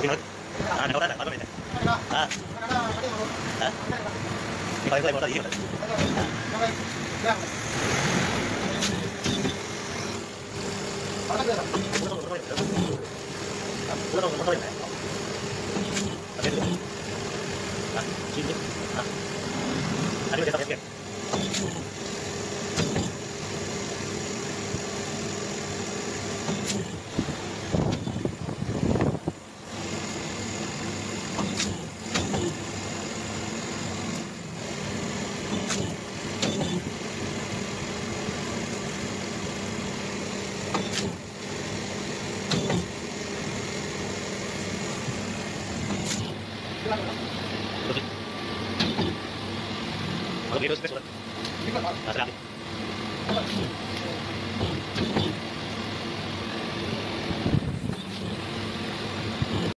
Pinod. Ah, nakauta na, bago nito. Ah. Ha? Begitu sudah. Terima kasih.